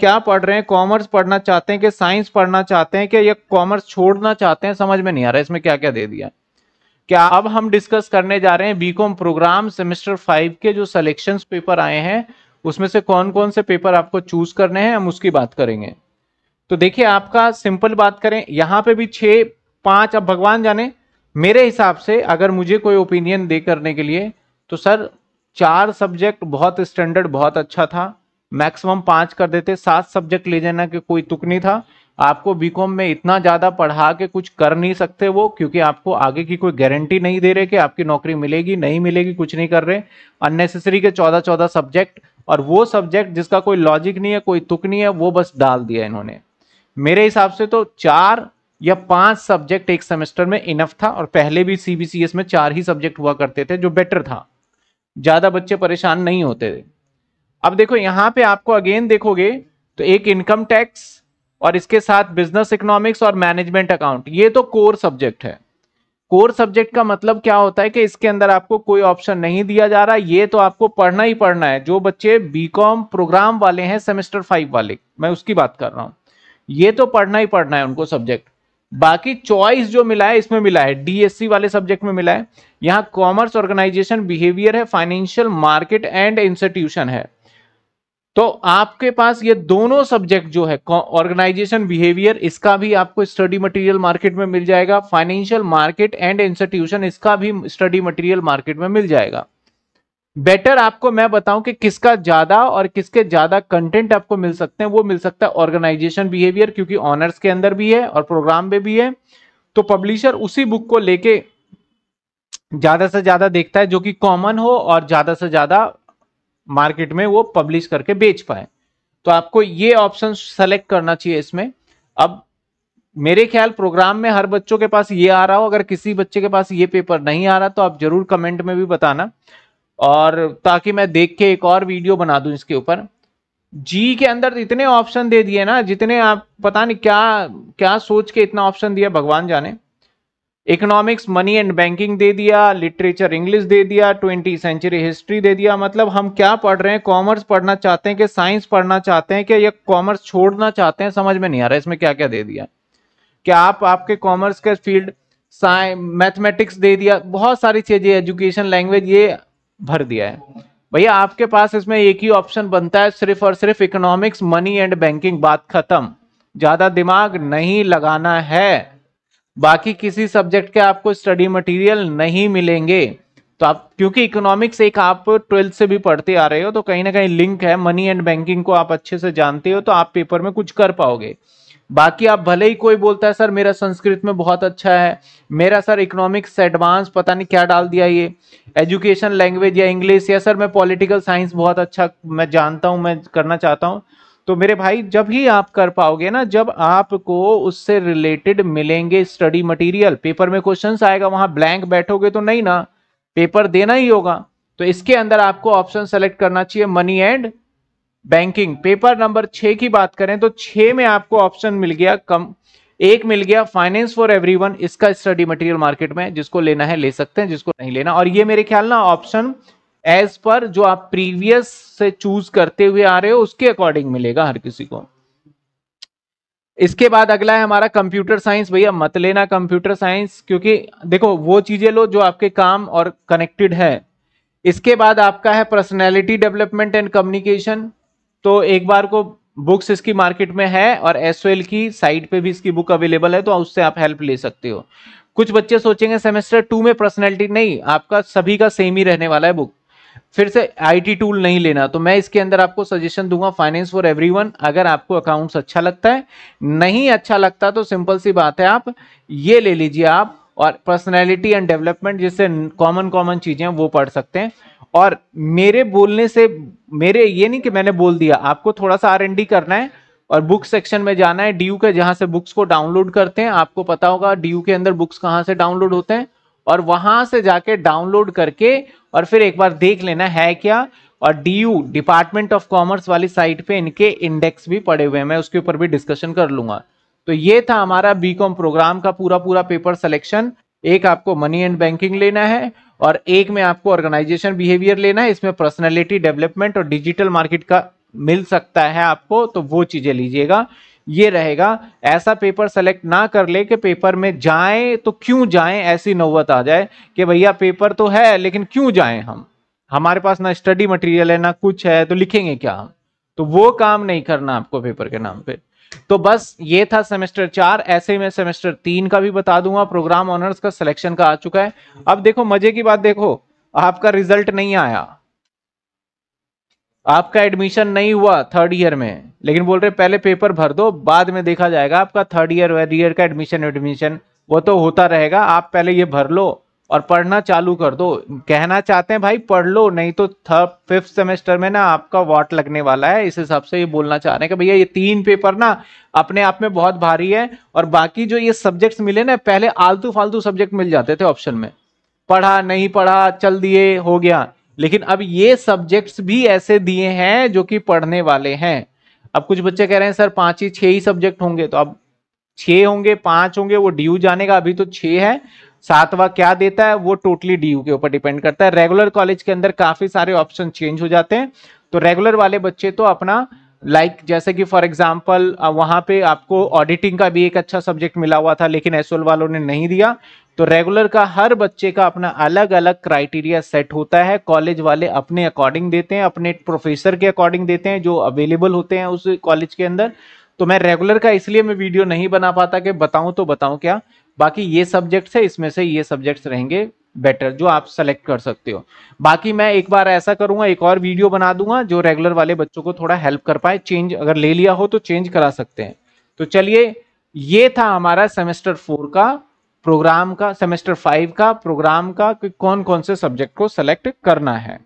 क्या पढ़ रहे हैं? कॉमर्स पढ़ना चाहते हैं कि साइंस पढ़ना चाहते हैं कि या कॉमर्स छोड़ना चाहते हैं? समझ में नहीं आ रहा इसमें क्या क्या दे दिया क्या अब हम डिस्कस करने जा रहे हैं बीकॉम प्रोग्राम सेमेस्टर फाइव के जो सिलेक्शंस पेपर आए हैं, उसमें से कौन कौन से पेपर आपको चूज़ करने हैं? हम उसकी बात करेंगे। तो देखिए, आपका सिंपल बात करें, यहाँ पे भी छह, पाँच, अब भगवान जाने, मेरे हिसाब से अगर मुझे कोई ओपिनियन दे करने के लिए तो सर, चार सब्जेक्ट बहुत स्टैंडर्ड बहुत अच्छा था। मैक्सिमम पाँच कर देते, सात सब्जेक्ट ले जाना कि कोई तुक नहीं था। आपको बीकॉम में इतना ज़्यादा पढ़ा के कुछ कर नहीं सकते वो, क्योंकि आपको आगे की कोई गारंटी नहीं दे रहे कि आपकी नौकरी मिलेगी, नहीं मिलेगी, कुछ नहीं कर रहे। अननेसेसरी के चौदह चौदह सब्जेक्ट और वो सब्जेक्ट जिसका कोई लॉजिक नहीं है, कोई तुक नहीं है, वो बस डाल दिया इन्होंने। मेरे हिसाब से तो चार या पाँच सब्जेक्ट एक सेमेस्टर में इनफ था, और पहले भी सीबीसीएस में चार ही सब्जेक्ट हुआ करते थे, जो बेटर था। ज़्यादा बच्चे परेशान नहीं होते थे। अब देखो, यहाँ पे आपको अगेन देखोगे तो एक इनकम टैक्स और इसके साथ बिज़नेस इकोनॉमिक्स और मैनेजमेंट अकाउंट ये तो कोर सब्जेक्ट है। कोर सब्जेक्ट का मतलब क्या होता है कि इसके अंदर आपको कोई ऑप्शन नहीं दिया जा रहा, ये तो आपको पढ़ना ही पढ़ना है। जो बच्चे बीकॉम प्रोग्राम वाले हैं सेमेस्टर फाइव वाले, मैं उसकी बात कर रहा हूँ, ये तो पढ़ना ही पढ़ना है उनको सब्जेक्ट बाकी चॉइस जो मिला है, इसमें मिला है डीएससी वाले सब्जेक्ट में मिला है। यहाँ कॉमर्स ऑर्गेनाइजेशन बिहेवियर है फाइनेंशियल मार्केट एंड इंस्टीट्यूशन है। तो आपके पास ये दोनों सब्जेक्ट जो है ऑर्गेनाइजेशन बिहेवियर इसका भी आपको स्टडी मटेरियल मार्केट में मिल जाएगा। फाइनेंशियल मार्केट एंड इंस्टीट्यूशन इसका भी स्टडी मटेरियल मार्केट में मिल जाएगा। बेटर आपको मैं बताऊँ कि किसका ज़्यादा और किसके ज़्यादा कंटेंट आपको मिल सकते हैं, वो मिल सकता है ऑर्गेनाइजेशन बिहेवियर क्योंकि ऑनर्स के अंदर भी है और प्रोग्राम में भी है। तो पब्लिशर उसी बुक को लेके ज़्यादा से ज़्यादा देखता है, जो कि कॉमन हो और ज़्यादा से ज़्यादा मार्केट में वो पब्लिश करके बेच पाए। तो आपको ये ऑप्शन सेलेक्ट करना चाहिए इसमें। अब मेरे ख्याल प्रोग्राम में हर बच्चों के पास ये आ रहा हो, अगर किसी बच्चे के पास ये पेपर नहीं आ रहा तो आप ज़रूर कमेंट में भी बताना। और ताकि मैं देख के एक और वीडियो बना दूँ इसके ऊपर। जी के अंदर इतने ऑप्शन दे दिए ना, जितने आप पता नहीं क्या क्या सोच के इतना ऑप्शन दिया, भगवान जाने। इकोनॉमिक्स मनी एंड बैंकिंग दे दिया लिटरेचर इंग्लिश दे दिया ट्वेंटी सेंचुरी हिस्ट्री दे दिया। मतलब हम क्या पढ़ रहे हैं? कॉमर्स पढ़ना चाहते हैं कि साइंस पढ़ना चाहते हैं कि या कॉमर्स छोड़ना चाहते हैं? समझ में नहीं आ रहा इसमें क्या क्या दे दिया? क्या आप आपके कॉमर्स के फ़ील्ड मैथमेटिक्स दे दिया? बहुत सारी चीज़ें एजुकेशन लैंग्वेज ये भर दिया है। भैया, आपके पास इसमें एक ही ऑप्शन बनता है, सिर्फ़ और सिर्फ़ इकोनॉमिक्स मनी एंड बैंकिंग बात खत्म। ज़्यादा दिमाग नहीं लगाना है। बाकी किसी सब्जेक्ट के आपको स्टडी मटेरियल नहीं मिलेंगे। तो आप, क्योंकि इकोनॉमिक्स एक आप ट्वेल्थ से भी पढ़ते आ रहे हो तो कहीं ना कहीं लिंक है मनी एंड बैंकिंग को आप अच्छे से जानते हो तो आप पेपर में कुछ कर पाओगे। बाकी आप भले ही कोई बोलता है, सर, मेरा संस्कृत में बहुत अच्छा है, मेरा सर इकोनॉमिक्स एडवांस पता नहीं क्या डाल दिया ये एजुकेशन लैंग्वेज या इंग्लिश या सर, मैं पॉलिटिकल साइंस बहुत अच्छा मैं जानता हूँ, मैं करना चाहता हूँ। तो मेरे भाई, जब ही आप कर पाओगे ना, जब आपको उससे रिलेटेड मिलेंगे स्टडी मटेरियल पेपर में क्वेश्चंस आएगा, वहाँ ब्लैंक बैठोगे तो नहीं ना पेपर देना ही होगा। तो इसके अंदर आपको ऑप्शन सेलेक्ट करना चाहिए money and banking paper number छह की बात करें तो छह में आपको ऑप्शन मिल गया, कम, एक मिल गया फाइनेंस फॉर एवरीवन इसका स्टडी मटेरियल मार्केट में, जिसको लेना है ले सकते हैं, जिसको नहीं लेना। और ये मेरे ख्याल ना ऑप्शन एज पर जो आप प्रीवियस से चूज़ करते हुए आ रहे हो, उसके अकॉर्डिंग मिलेगा हर किसी को। इसके बाद अगला है हमारा कंप्यूटर साइंस भैया, मत लेना कंप्यूटर साइंस क्योंकि देखो, वो चीज़ें लो जो आपके काम और कनेक्टेड है। इसके बाद आपका है पर्सनैलिटी डेवलपमेंट एंड कम्युनिकेशन तो एक बार को बुक्स इसकी मार्केट में है और एस की साइट पे भी इसकी बुक अवेलेबल है तो उससे आप हेल्प ले सकते हो। कुछ बच्चे सोचेंगे सेमेस्टर टू में पर्सनैलिटी नहीं, आपका सभी का सेम ही रहने वाला है बुक फिर से आईटी टूल नहीं लेना तो मैं इसके अंदर आपको सजेशन दूँगा फाइनेंस फॉर एवरीवन अगर आपको अकाउंट्स अच्छा लगता है। नहीं अच्छा लगता तो सिंपल सी बात है, आप ये ले लीजिए आप, और पर्सनैलिटी एंड डेवलपमेंट जिससे कॉमन कॉमन चीज़ें वो पढ़ सकते हैं। और मेरे बोलने से, मेरे ये नहीं कि मैंने बोल दिया, आपको थोड़ा सा आर करना है, और बुक सेक्शन में जाना है डी के जहाँ से बुक्स को डाउनलोड करते हैं, आपको पता होगा डीयू के अंदर बुक्स कहाँ से डाउनलोड होते हैं। और वहाँ से जाके डाउनलोड करके और फिर एक बार देख लेना है क्या? और डीयू डिपार्टमेंट ऑफ़ कॉमर्स वाली साइट पे इनके इंडेक्स भी पड़े हुए हैं। मैं उसके ऊपर भी डिस्कशन कर लूँगा। तो ये था हमारा बीकॉम प्रोग्राम का पूरा पूरा पेपर सिलेक्शन एक आपको मनी एंड बैंकिंग लेना है और एक में आपको ऑर्गेनाइजेशन बिहेवियर लेना है। इसमें पर्सनैलिटी डेवलपमेंट और डिजिटल मार्केट का मिल सकता है आपको तो वो चीज़ें लीजिएगा। ये रहेगा, ऐसा पेपर सेलेक्ट ना कर ले कि पेपर में जाए तो क्यों जाएँ? ऐसी नौबत आ जाए कि भैया पेपर तो है, लेकिन क्यों जाएँ हम? हमारे पास ना स्टडी मटेरियल है, ना कुछ है तो लिखेंगे क्या हम? तो वो काम नहीं करना आपको पेपर के नाम पे। तो बस ये था सेमेस्टर चार, ऐसे ही मैं सेमेस्टर तीन का भी बता दूँगा प्रोग्राम ऑनर्स का सिलेक्शन का आ चुका है। अब देखो, मज़े की बात देखो, आपका रिज़ल्ट नहीं आया। आपका एडमिशन नहीं हुआ थर्ड ईयर में, लेकिन बोल रहे पहले पेपर भर दो, बाद में देखा जाएगा आपका थर्ड ईयर ईयर का एडमिशन एडमिशन वो तो होता रहेगा, आप पहले ये भर लो और पढ़ना चालू कर दो। कहना चाहते हैं भाई, पढ़ लो, नहीं तो थर्ड फिफ्थ सेमेस्टर में ना आपका वाट लगने वाला है, इस हिसाब से ये बोलना चाह रहे हैं कि भैया ये तीन पेपर ना अपने आप में बहुत भारी है और बाकी जो ये सब्जेक्ट्स मिले ना, पहले आलतू फालतू सब्जेक्ट मिल जाते थे ऑप्शन में। पढ़ा, नहीं पढ़ा, चल दिए, हो गया। लेकिन अब ये सब्जेक्ट्स भी ऐसे दिए हैं जो कि पढ़ने वाले हैं। अब कुछ बच्चे कह रहे हैं, सर, पाँच ही, छह ही सब्जेक्ट होंगे। तो अब छह होंगे, पाँच होंगे, वो ड्यू जाने का अभी तो छह है। सातवा क्या देता है? वो टोटली डीयू के ऊपर डिपेंड करता है। रेगुलर कॉलेज के अंदर काफ़ी सारे ऑप्शन चेंज हो जाते हैं। तो रेगुलर वाले बच्चे तो अपना लाइक like, जैसे कि फॉर एग्ज़ाम्पल वहाँ पे आपको ऑडिटिंग का भी एक अच्छा सब्जेक्ट मिला हुआ था लेकिन एसओल वालों ने नहीं दिया। तो रेगुलर का हर बच्चे का अपना अलग अलग क्राइटेरिया सेट होता है। कॉलेज वाले अपने अकॉर्डिंग देते हैं अपने प्रोफेसर के अकॉर्डिंग देते हैं जो अवेलेबल होते हैं उस कॉलेज के अंदर। तो मैं रेगुलर का इसलिए मैं वीडियो नहीं बना पाता कि बताऊँ तो बताऊँ क्या। बाकी ये सब्जेक्ट्स है इसमें से ये सब्जेक्ट्स रहेंगे। बेटर जो आप सेलेक्ट कर सकते हो। बाकी मैं एक बार ऐसा करूँगा, एक और वीडियो बना दूँगा, जो रेगुलर वाले बच्चों को थोड़ा हेल्प कर पाए। चेंज अगर ले लिया हो तो चेंज करा सकते हैं। तो चलिए, ये था हमारा सेमेस्टर फोर का प्रोग्राम का सेमेस्टर फाइव का प्रोग्राम का कौन कौन से सब्जेक्ट को सेलेक्ट करना है।